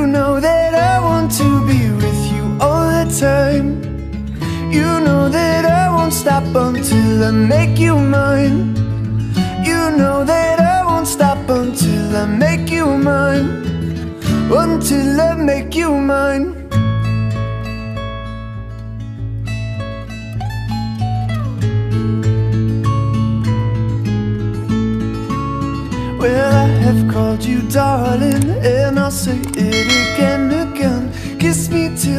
You know that I want to be with you all the time. You know that I won't stop until I make you mine. You know that I won't stop until I make you mine. Until I make you mine. Well, I have called you darling and I'll say Kiss me till